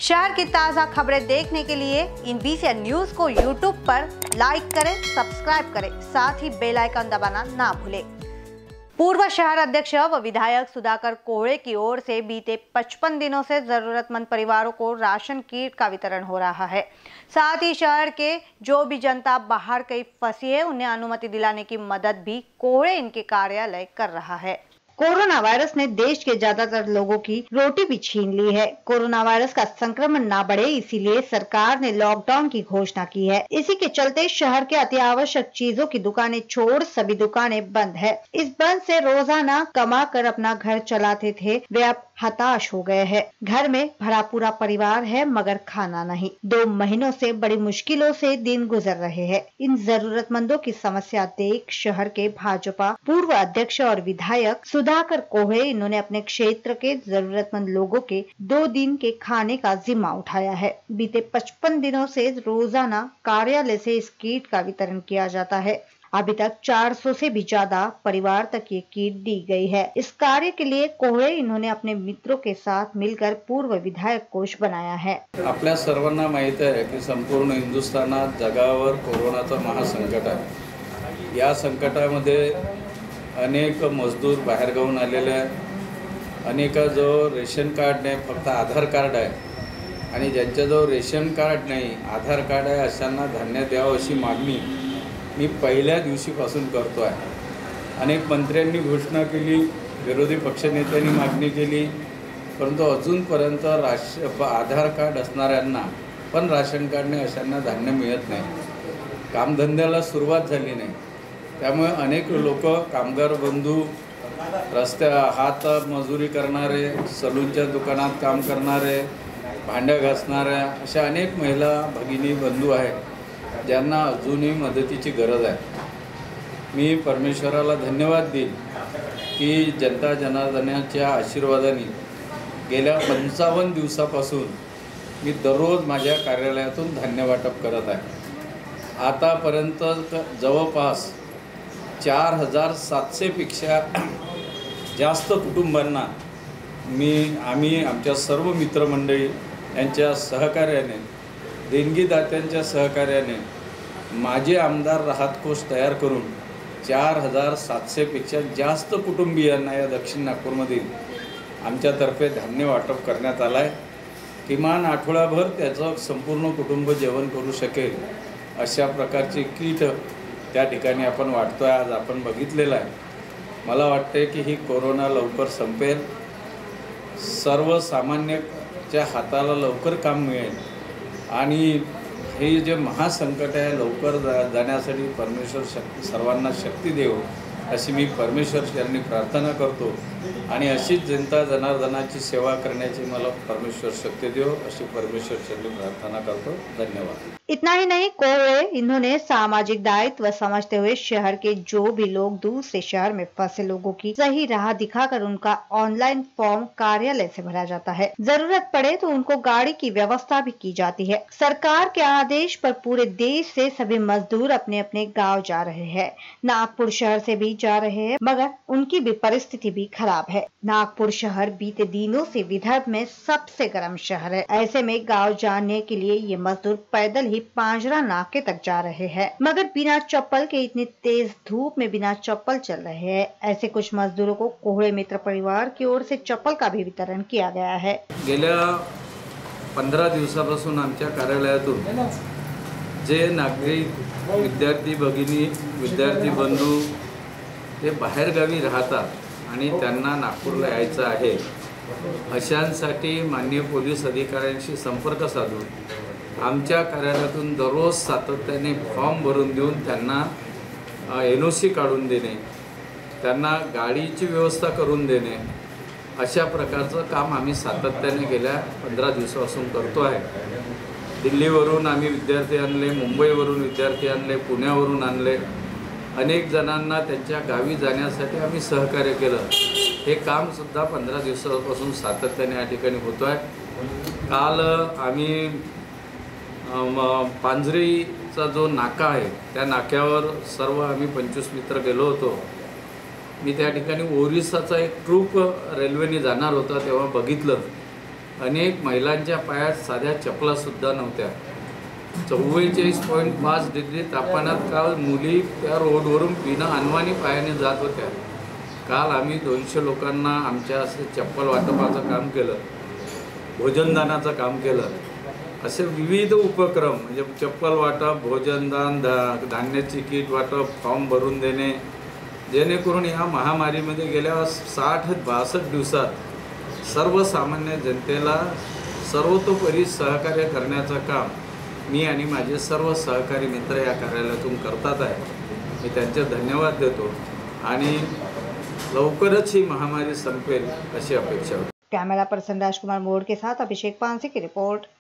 शहर की ताज़ा खबरें देखने के लिए इन बीसीएन न्यूज़ को यूट्यूब पर लाइक करें सब्सक्राइब करें, साथ ही बेल आइकन दबाना ना भूलें। पूर्व शहर अध्यक्ष व विधायक सुधाकर कोहड़े की ओर से बीते 55 दिनों से जरूरतमंद परिवारों को राशन किट का वितरण हो रहा है। साथ ही शहर के जो भी जनता बाहर कहीं फंसी है, उन्हें अनुमति दिलाने की मदद भी कोहड़े इनके कार्यालय कर रहा है। कोरोना वायरस ने देश के ज़्यादातर लोगों की रोटी भी छीन ली है। कोरोना वायरस का संक्रमण ना बढ़े, इसीलिए सरकार ने लॉकडाउन की घोषणा की है। इसी के चलते शहर के अति आवश्यक चीज़ों की दुकानें छोड़ सभी दुकानें बंद है। इस बंद से रोज़ाना कमा कर अपना घर चलाते थे। वे अब हताश हो गए हैं। घर में भरा पूरा परिवार है, मगर खाना नहीं। दो महीनों से बड़ी मुश्किलों से दिन गुजर रहे हैं। इन जरूरतमंदों की समस्या देख शहर के भाजपा पूर्व अध्यक्ष और विधायक सुधाकर कोहे इन्होंने अपने क्षेत्र के जरूरतमंद लोगों के दो दिन के खाने का जिम्मा उठाया है। बीते 55 दिनों से रोज़ाना कार्यालय से इस किट का वितरण किया जाता है। अभी तक 400 से भी ज़्यादा परिवार तक ये किट दी गई है। इस कार्य के लिए कोहळे इन्होंने अपने मित्रों के साथ मिलकर पूर्व विधायक कोष बनाया है। आपल्या सर्वांना माहीत आहे की संपूर्ण हिंदुस्थानात जगावर कोरोनाचं महासंकट आहे. या संकटामध्ये अनेक मजदूर बाहेरगावून आलेले आहे अनेक जो रेशन कार्ड नाही, फक्त आधार कार्ड आहे. आणि ज्यांच्याजवळ रेशन कार्ड नाही, आधार कार्ड आहे अशांना धान्य द्यावं अशी मागणी मी पहिल्या दिवशीपासून करतो आहे अनेक मंत्र्यांनी घोषणा केली विरोधी पक्षनेत्यांनी मागणी केली परंतु अजूनपर्यंत राश आधार कार्ड असणाऱ्यांना पण राशन कार्डने अशांना धान्य मिळत नाही. कामधंद्याला सुरुवात झाली नाही. त्यामुळे अनेक लोक कामगार बंधू रस्त्या हात मजुरी करणारे सलूनच्या दुकानात काम करणारे भांड्या घासणाऱ्या अशा अनेक महिला भगिनी बंधू आहेत. ज्यांना अजूनही मदतीची गरज आहे. मी परमेश्वराला धन्यवाद देईन की जनता जनार्दनाच्या आशीर्वादाने गेल्या पंचावन्न दिवसापासून मी दररोज माझ्या कार्यालयातून धान्य वाटप करत आहे. आतापर्यंत जवळपास चार हजार सातशेपेक्षा जास्त कुटुंबांना मी आम्ही आमच्या सर्व मित्रमंडळी यांच्या सहकार्याने देणगीदात्यांच्या सहकार्याने माझे आमदार राहत कोष तयार करून चार हजार सातशेपेक्षा जास्त कुटुंबियांना या दक्षिण नागपूरमधील आमच्यातर्फे धान्य वाटप करण्यात आलं आहे किमान आठवडाभर त्याचं संपूर्ण कुटुंब जेवण करू शकेल अशा प्रकारची किट त्या ठिकाणी आपण वाटतो आहे आज आपण बघितलेलं आहे. मला वाटते की ही कोरोना लवकर संपेल. सर्वसामान्यच्या हाताला लवकर काम मिळेल. आणि हे जे महासंकट आहे लवकर जा जाण्यासाठी परमेश्वर शक्ती सर्वांना शक्ती देव अशी मी परमेश्वर यांनी प्रार्थना करतो. अशीच जनता जनार्दनाची सेवा करण्याची मला परमेश्वर शक्ती देव अशी परमेश्वर यांनी प्रार्थना करतो. धन्यवाद. इतना ही नहीं कोवे इन्होंने सामाजिक दायित्व समझते हुए शहर के जो भी लोग से शहर में फंसे लोगों की सही राह दिखाकर उनका ऑनलाइन फॉर्म कार्यालय से भरा जाता है। ज़रूरत पड़े तो उनको गाड़ी की व्यवस्था भी की जाती है। सरकार के आदेश पर पूरे देश से सभी मजदूर अपने अपने गाँव जा रहे हैं। नागपुर शहर से भी जा रहे हैं, मगर उनकी भी परिस्थिति भी खराब है। नागपुर शहर बीते दिनों से विदर्भ में सबसे गर्म शहर है। ऐसे में गाँव जाने के लिए ये मजदूर पैदल ही पांजरा नाके तक जा रहे हैं। मगर बिना चप्पल के इतनी तेज धूप में बिना चप्पल चल रहे हैं। ऐसे कुछ मजदूरों को कोहड़े मित्र परिवार की ओर से चप्पल का भी वितरण किया गया है। गेल्या पंधरा दिवसापासून आमच्या कार्यालयातून जे नागरिक विद्यार्थी भगिनी, विद्यार्थी बंधू ते बाहेरगावी राहतात आणि त्यांना नागपूरला यायचं आहे. अशांसाठी माननीय पोलीस अधिकाऱ्यांशी संपर्क साधून आमच्या कार्यालयातून दररोज सातत्याने फॉर्म भरून देऊन त्यांना एन ओ सी काढून देणे त्यांना गाडीची व्यवस्था करून देणे अशा प्रकारचं काम आम्ही सातत्याने गेल्या पंधरा दिवसापासून करतो आहे. दिल्लीवरून आम्ही विद्यार्थी आणले मुंबईवरून विद्यार्थी आणले पुण्यावरून आणले. अनेक जणांना त्यांच्या गावी जाण्यासाठी आम्ही सहकार्य केलं. हे कामसुद्धा पंधरा दिवसापासून सातत्याने या ठिकाणी होतो आहे. काल आम्ही पांजरीचा जो नाका आहे त्या नाक्यावर सर्व आम्ही पंचवीस मित्र गेलो होतो. मी त्या ठिकाणी ओरिसाचा एक ट्रूप रेल्वेने जाणार होता तेव्हा बघितलं. अनेक महिलांच्या पायात साध्या चपलासुद्धा नव्हत्या. चव्वेचाळीस पॉईंट पाच डिग्री तापमानात काल मुली त्या रोडवरून पिणं अनवाणी पायाने जात होत्या. काल आम्ही दोनशे लोकांना आमच्या असं चप्पल वाटपाचं काम केलं भोजनदानाचं काम केलं. असे विविध उपक्रम म्हणजे चप्पल वाटप भोजनदान धा धान्याची किट वाटप फॉर्म भरून देणे जेणेकरून ह्या महामारीमध्ये गेल्या साठ बासष्ट दिवसात सर्वसामान्य जनतेला सर्वतोपरी सहकार्य करण्याचं काम मी आणि माझे सर्व सहकारी मित्र या कार्यालयातून करतात आहे. मी त्यांचे धन्यवाद देतो आणि लवकरच ही महामारी संपेल अशी अपेक्षा होती. कॅमेरा पर्सन राजकुमार मोड़ के साथ अभिषेक पानसे की रिपोर्ट.